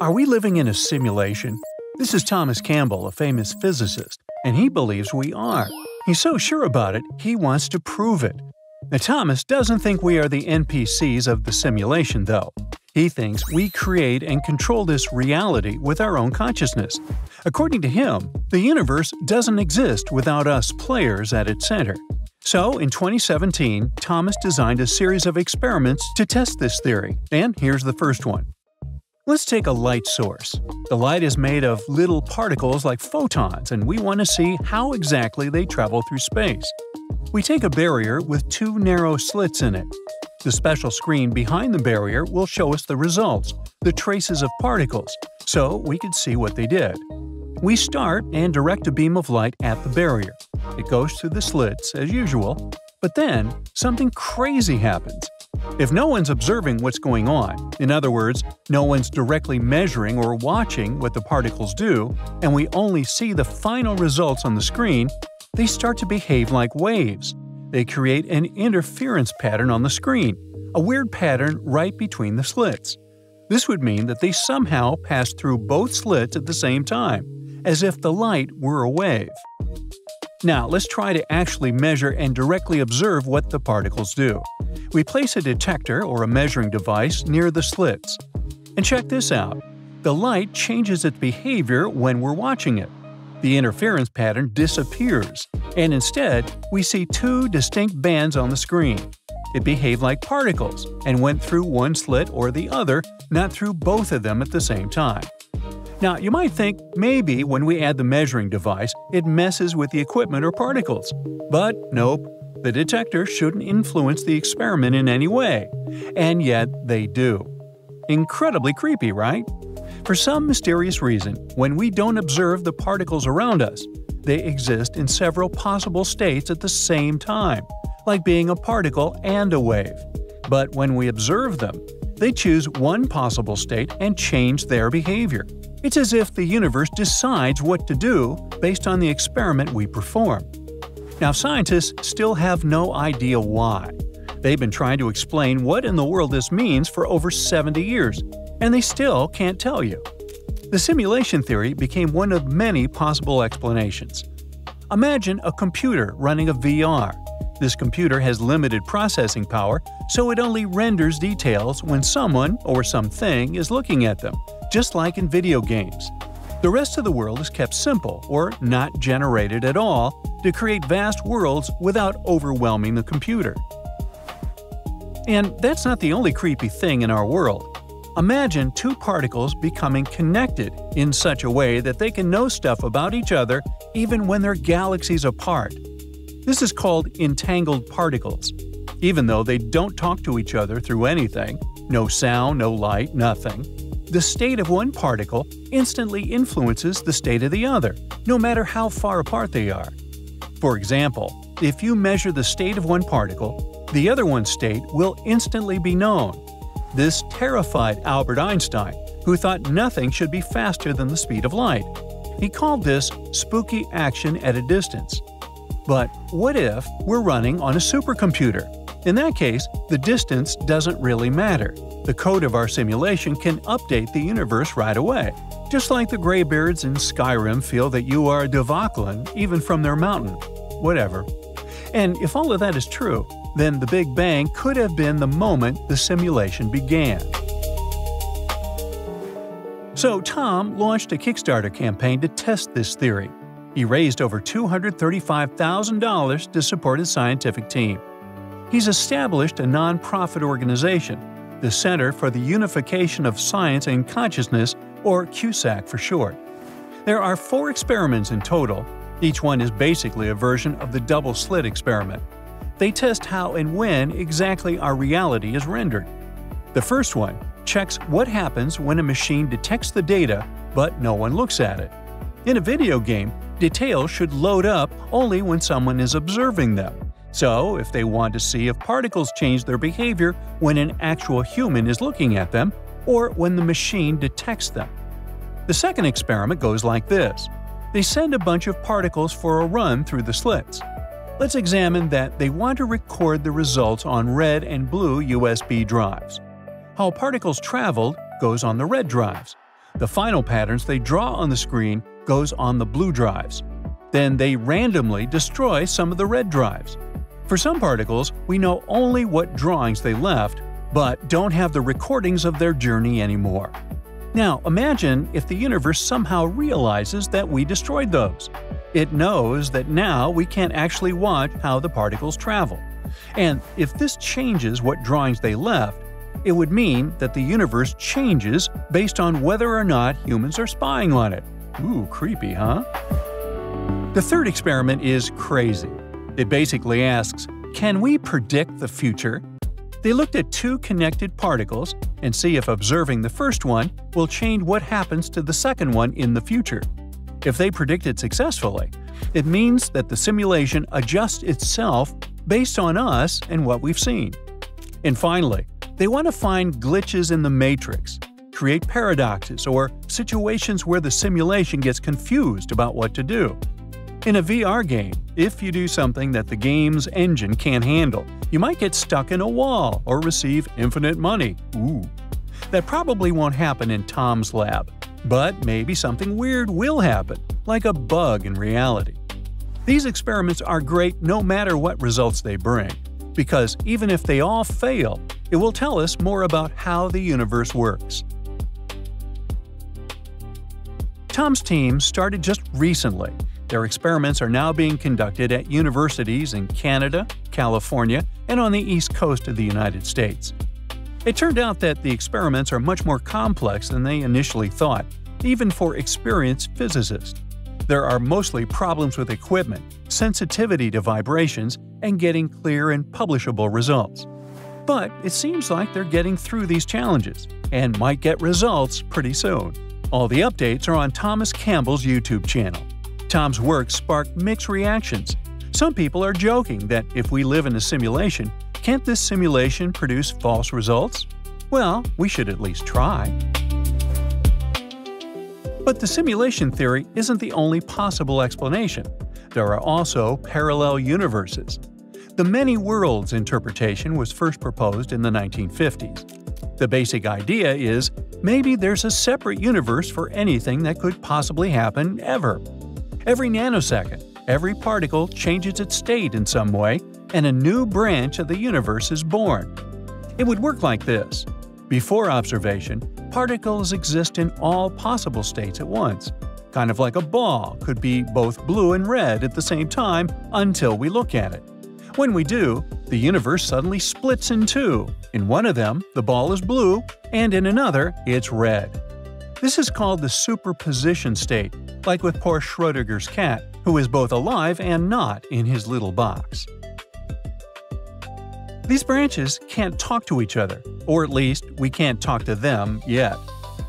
Are we living in a simulation? This is Thomas Campbell, a famous physicist, and he believes we are. He's so sure about it, he wants to prove it. Now, Thomas doesn't think we are the NPCs of the simulation, though. He thinks we create and control this reality with our own consciousness. According to him, the universe doesn't exist without us players at its center. So, in 2017, Thomas designed a series of experiments to test this theory, and here's the first one. Let's take a light source. The light is made of little particles like photons, and we want to see how exactly they travel through space. We take a barrier with two narrow slits in it. The special screen behind the barrier will show us the results, the traces of particles, so we can see what they did. We start and direct a beam of light at the barrier. It goes through the slits, as usual, but then something crazy happens. If no one's observing what's going on, in other words, no one's directly measuring or watching what the particles do, and we only see the final results on the screen, they start to behave like waves. They create an interference pattern on the screen, a weird pattern right between the slits. This would mean that they somehow pass through both slits at the same time, as if the light were a wave. Now, let's try to actually measure and directly observe what the particles do. We place a detector or a measuring device near the slits. And check this out. The light changes its behavior when we're watching it. The interference pattern disappears, and instead, we see two distinct bands on the screen. It behaved like particles and went through one slit or the other, not through both of them at the same time. Now, you might think maybe when we add the measuring device, it messes with the equipment or particles. But nope, the detector shouldn't influence the experiment in any way. And yet, they do. Incredibly creepy, right? For some mysterious reason, when we don't observe the particles around us, they exist in several possible states at the same time, like being a particle and a wave. But when we observe them, they choose one possible state and change their behavior. It's as if the universe decides what to do based on the experiment we perform. Now, scientists still have no idea why. They've been trying to explain what in the world this means for over 70 years, and they still can't tell you. The simulation theory became one of many possible explanations. Imagine a computer running a VR. This computer has limited processing power, so it only renders details when someone or something is looking at them just like in video games. The rest of the world is kept simple or not generated at all to create vast worlds without overwhelming the computer. And that's not the only creepy thing in our world. Imagine two particles becoming connected in such a way that they can know stuff about each other even when they're galaxies apart. This is called entangled particles. Even though they don't talk to each other through anything no sound, no light, nothing the state of one particle instantly influences the state of the other, no matter how far apart they are. For example, if you measure the state of one particle, the other one's state will instantly be known. This terrified Albert Einstein, who thought nothing should be faster than the speed of light. He called this spooky action at a distance. But what if we're running on a supercomputer? In that case, the distance doesn't really matter the code of our simulation can update the universe right away. Just like the Greybeards in Skyrim feel that you are a Dovahkiin even from their mountain. Whatever. And if all of that is true, then the Big Bang could have been the moment the simulation began. So Tom launched a Kickstarter campaign to test this theory. He raised over $235,000 to support his scientific team. He's established a nonprofit organization the Center for the Unification of Science and Consciousness, or CUSAC for short. There are four experiments in total. Each one is basically a version of the double slit experiment. They test how and when exactly our reality is rendered. The first one checks what happens when a machine detects the data but no one looks at it. In a video game, details should load up only when someone is observing them. So, if they want to see if particles change their behavior when an actual human is looking at them, or when the machine detects them. The second experiment goes like this. They send a bunch of particles for a run through the slits. Let's examine that they want to record the results on red and blue USB drives. How particles traveled goes on the red drives. The final patterns they draw on the screen goes on the blue drives. Then they randomly destroy some of the red drives. For some particles, we know only what drawings they left, but don't have the recordings of their journey anymore. Now, imagine if the universe somehow realizes that we destroyed those. It knows that now we can't actually watch how the particles travel. And if this changes what drawings they left, it would mean that the universe changes based on whether or not humans are spying on it. Ooh, creepy, huh? The third experiment is crazy. It basically asks, can we predict the future? They looked at two connected particles and see if observing the first one will change what happens to the second one in the future. If they predict it successfully, it means that the simulation adjusts itself based on us and what we've seen. And finally, they want to find glitches in the matrix, create paradoxes or situations where the simulation gets confused about what to do. In a VR game, if you do something that the game's engine can't handle, you might get stuck in a wall or receive infinite money. Ooh. That probably won't happen in Tom's lab, but maybe something weird will happen, like a bug in reality. These experiments are great no matter what results they bring, because even if they all fail, it will tell us more about how the universe works. Tom's team started just recently. Their experiments are now being conducted at universities in Canada, California, and on the east coast of the United States. It turned out that the experiments are much more complex than they initially thought, even for experienced physicists. There are mostly problems with equipment, sensitivity to vibrations, and getting clear and publishable results. But it seems like they're getting through these challenges, and might get results pretty soon. All the updates are on Thomas Campbell's YouTube channel. Tom's work sparked mixed reactions. Some people are joking that if we live in a simulation, can't this simulation produce false results? Well, we should at least try. But the simulation theory isn't the only possible explanation. There are also parallel universes. The many worlds interpretation was first proposed in the 1950s. The basic idea is maybe there's a separate universe for anything that could possibly happen ever. Every nanosecond, every particle changes its state in some way, and a new branch of the universe is born. It would work like this. Before observation, particles exist in all possible states at once. Kind of like a ball could be both blue and red at the same time until we look at it. When we do, the universe suddenly splits in two. In one of them, the ball is blue, and in another, it's red. This is called the superposition state, like with poor Schrödinger's cat, who is both alive and not in his little box. These branches can't talk to each other, or at least we can't talk to them yet.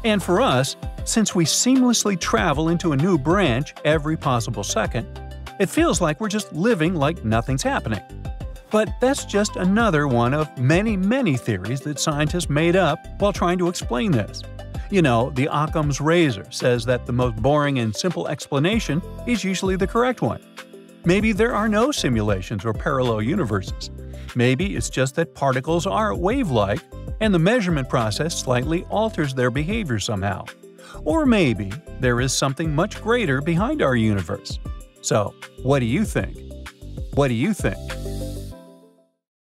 And for us, since we seamlessly travel into a new branch every possible second, it feels like we're just living like nothing's happening. But that's just another one of many, many theories that scientists made up while trying to explain this. You know, the Occam's razor says that the most boring and simple explanation is usually the correct one. Maybe there are no simulations or parallel universes. Maybe it's just that particles are wave-like, and the measurement process slightly alters their behavior somehow. Or maybe there is something much greater behind our universe. So, what do you think? What do you think?